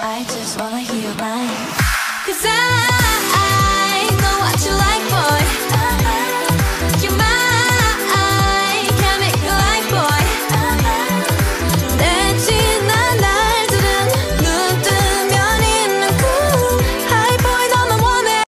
I just wanna hear your